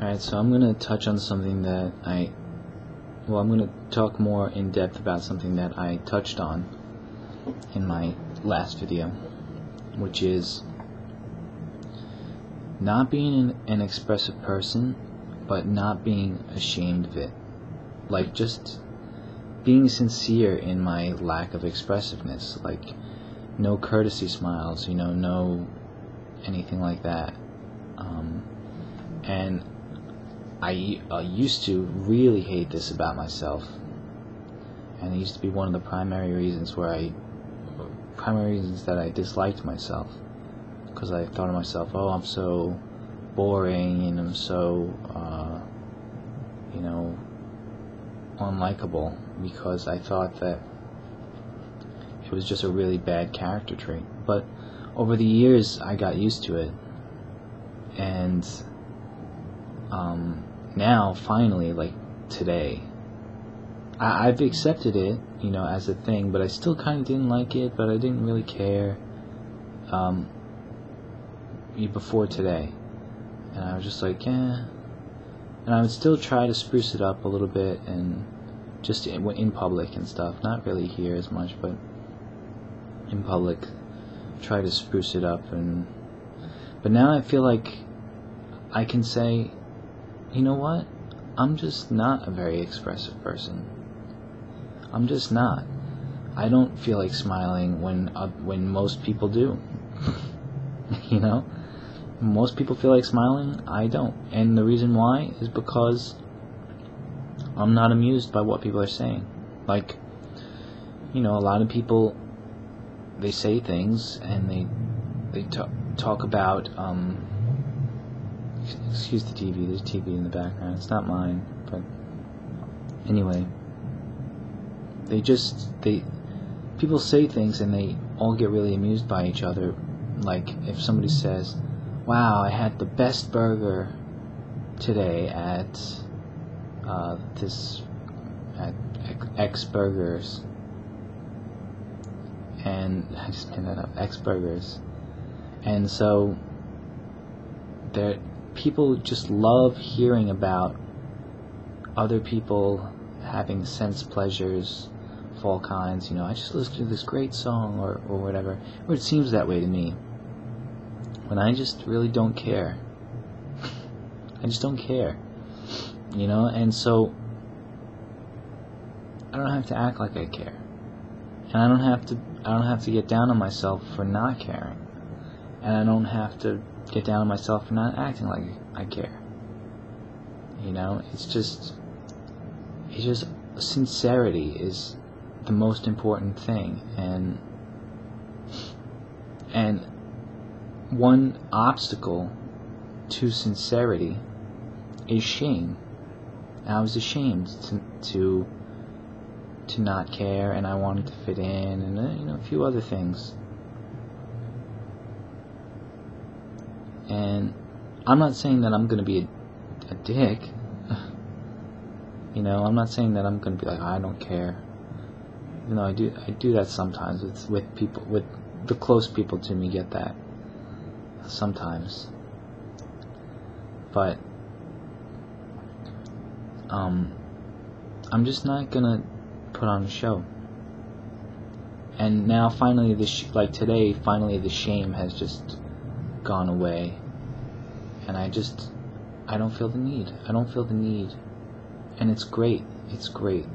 Alright, so I'm going to touch on something that I. Well, I'm going to talk more in depth about something that I touched on in my last video, which is not being an, an expressive person, but not being ashamed of it. Like, just being sincere in my lack of expressiveness. Like, no courtesy smiles, you know, no anything like that. Um, and I uh, used to really hate this about myself, and it used to be one of the primary reasons where I, primary reasons that I disliked myself, because I thought of myself, oh, I'm so boring and I'm so, uh, you know, unlikable, because I thought that it was just a really bad character trait. But over the years, I got used to it, and um, now finally like today. I, I've accepted it you know as a thing but I still kind of didn't like it but I didn't really care um, before today. And I was just like yeah and I would still try to spruce it up a little bit and just in, in public and stuff. Not really here as much but in public try to spruce it up and but now I feel like I can say you know what? I'm just not a very expressive person. I'm just not. I don't feel like smiling when uh, when most people do. you know, most people feel like smiling. I don't, and the reason why is because I'm not amused by what people are saying. Like, you know, a lot of people they say things and they they talk talk about um, excuse the TV. There's TV in the background. It's not mine, but anyway, they just they people say things and they all get really amused by each other. Like if somebody says, "Wow, I had the best burger today at uh, this at X Burgers," and I just made that up, X Burgers, and so they're people just love hearing about other people having sense pleasures of all kinds. You know, I just listened to this great song or, or whatever. Or it seems that way to me. When I just really don't care. I just don't care. You know, and so I don't have to act like I care. And I don't have to I don't have to get down on myself for not caring. And I don't have to get down on myself for not acting like I care. You know, it's just, it's just sincerity is the most important thing, and and one obstacle to sincerity is shame. And I was ashamed to, to to not care, and I wanted to fit in, and uh, you know a few other things. And I'm not saying that I'm going to be a, a dick. you know, I'm not saying that I'm going to be like, I don't care. You know, I do I do that sometimes with with people with the close people to me get that sometimes. But um I'm just not going to put on a show. And now finally this like today finally the shame has just gone away and I just I don't feel the need. I don't feel the need. And it's great. It's great.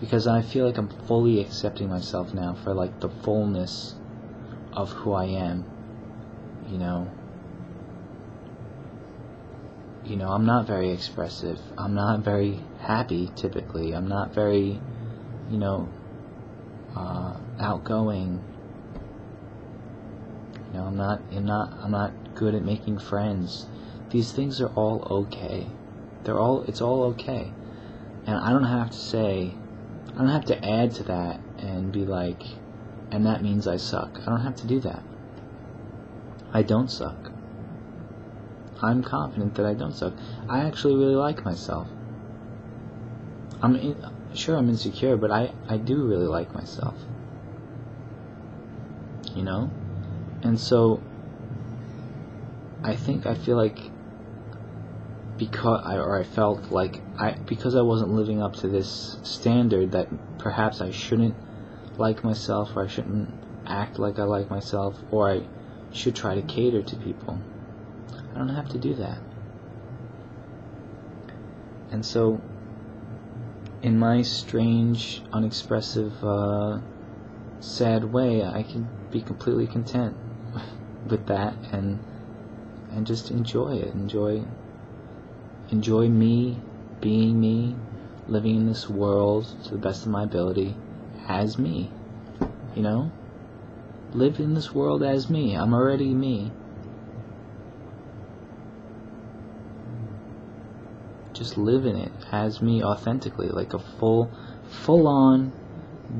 Because I feel like I'm fully accepting myself now for like the fullness of who I am. You know. You know, I'm not very expressive. I'm not very happy typically. I'm not very, you know, uh, outgoing. Know, I'm not I'm not I'm not good at making friends these things are all okay. They're all it's all okay. And I don't have to say I don't have to add to that and be like and that means I suck. I don't have to do that. I don't suck. I'm confident that I don't suck. I actually really like myself. I'm in, sure I'm insecure, but I I do really like myself. You know? And so I think I feel like because I, or I felt like I because I wasn't living up to this standard that perhaps I shouldn't like myself or I shouldn't act like I like myself or I should try to cater to people. I don't have to do that. And so, in my strange, unexpressive, uh, sad way, I can be completely content with that and and just enjoy it. Enjoy enjoy me being me, living in this world to the best of my ability as me. You know? Live in this world as me. I'm already me. Just live in it as me authentically, like a full, full on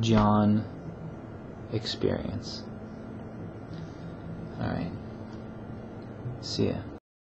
John experience. Alright. See ya.